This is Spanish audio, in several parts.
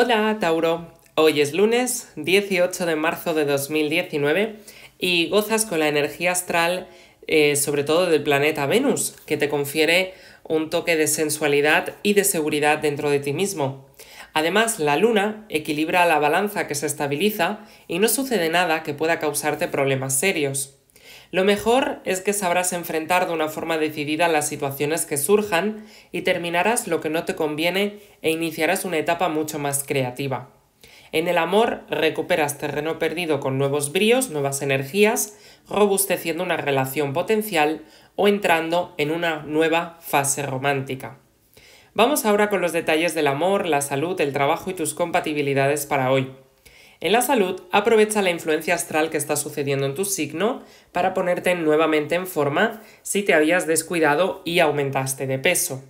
Hola, Tauro. Hoy es lunes 18 de marzo de 2019 y gozas con la energía astral, eh, sobre todo del planeta Venus, que te confiere un toque de sensualidad y de seguridad dentro de ti mismo. Además, la luna equilibra la balanza que se estabiliza y no sucede nada que pueda causarte problemas serios. Lo mejor es que sabrás enfrentar de una forma decidida las situaciones que surjan y terminarás lo que no te conviene e iniciarás una etapa mucho más creativa. En el amor recuperas terreno perdido con nuevos bríos, nuevas energías, robusteciendo una relación potencial o entrando en una nueva fase romántica. Vamos ahora con los detalles del amor, la salud, el trabajo y tus compatibilidades para hoy. En la salud, aprovecha la influencia astral que está sucediendo en tu signo para ponerte nuevamente en forma si te habías descuidado y aumentaste de peso.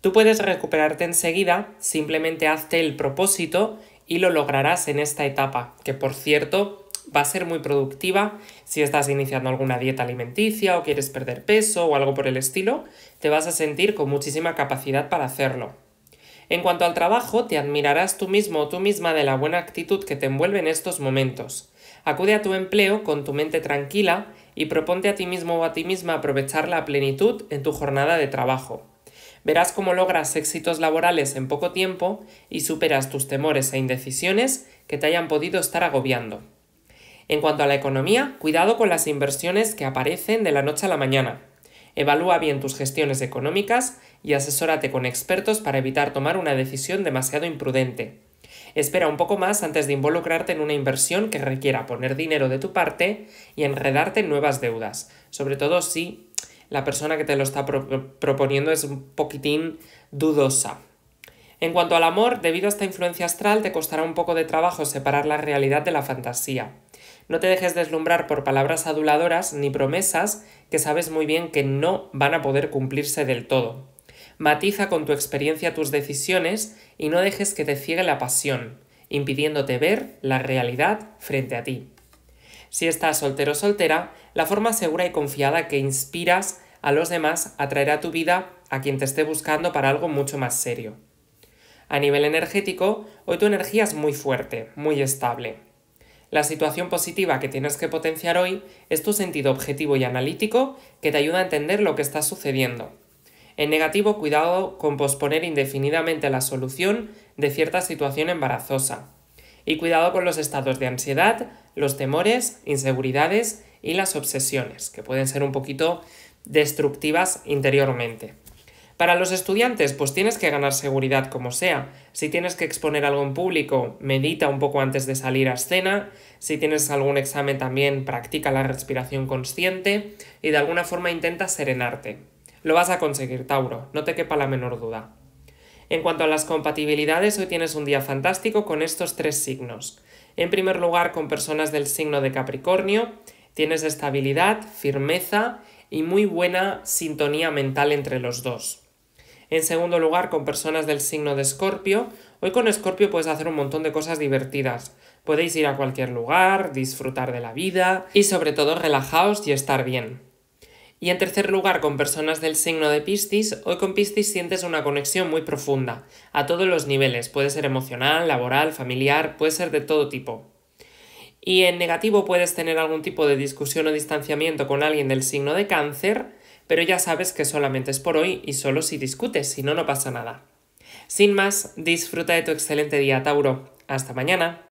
Tú puedes recuperarte enseguida, simplemente hazte el propósito y lo lograrás en esta etapa, que por cierto va a ser muy productiva si estás iniciando alguna dieta alimenticia o quieres perder peso o algo por el estilo, te vas a sentir con muchísima capacidad para hacerlo. En cuanto al trabajo, te admirarás tú mismo o tú misma de la buena actitud que te envuelve en estos momentos. Acude a tu empleo con tu mente tranquila y proponte a ti mismo o a ti misma aprovechar la plenitud en tu jornada de trabajo. Verás cómo logras éxitos laborales en poco tiempo y superas tus temores e indecisiones que te hayan podido estar agobiando. En cuanto a la economía, cuidado con las inversiones que aparecen de la noche a la mañana. Evalúa bien tus gestiones económicas y asesórate con expertos para evitar tomar una decisión demasiado imprudente. Espera un poco más antes de involucrarte en una inversión que requiera poner dinero de tu parte y enredarte en nuevas deudas, sobre todo si la persona que te lo está proponiendo es un poquitín dudosa. En cuanto al amor, debido a esta influencia astral, te costará un poco de trabajo separar la realidad de la fantasía. No te dejes deslumbrar por palabras aduladoras ni promesas que sabes muy bien que no van a poder cumplirse del todo. Matiza con tu experiencia tus decisiones y no dejes que te ciegue la pasión, impidiéndote ver la realidad frente a ti. Si estás soltero o soltera, la forma segura y confiada que inspiras a los demás atraerá a tu vida a quien te esté buscando para algo mucho más serio. A nivel energético, hoy tu energía es muy fuerte, muy estable. La situación positiva que tienes que potenciar hoy es tu sentido objetivo y analítico que te ayuda a entender lo que está sucediendo. En negativo, cuidado con posponer indefinidamente la solución de cierta situación embarazosa. Y cuidado con los estados de ansiedad, los temores, inseguridades y las obsesiones, que pueden ser un poquito destructivas interiormente. Para los estudiantes, pues tienes que ganar seguridad como sea. Si tienes que exponer algo en público, medita un poco antes de salir a escena. Si tienes algún examen también, practica la respiración consciente y de alguna forma intenta serenarte. Lo vas a conseguir, Tauro, no te quepa la menor duda. En cuanto a las compatibilidades, hoy tienes un día fantástico con estos tres signos. En primer lugar, con personas del signo de Capricornio, tienes estabilidad, firmeza y muy buena sintonía mental entre los dos. En segundo lugar, con personas del signo de Escorpio. Hoy con Escorpio puedes hacer un montón de cosas divertidas. Podéis ir a cualquier lugar, disfrutar de la vida y sobre todo relajaos y estar bien. Y en tercer lugar, con personas del signo de Piscis, hoy con Piscis sientes una conexión muy profunda, a todos los niveles, puede ser emocional, laboral, familiar, puede ser de todo tipo. Y en negativo puedes tener algún tipo de discusión o distanciamiento con alguien del signo de cáncer, pero ya sabes que solamente es por hoy y solo si discutes, si no, no pasa nada. Sin más, disfruta de tu excelente día, Tauro. Hasta mañana.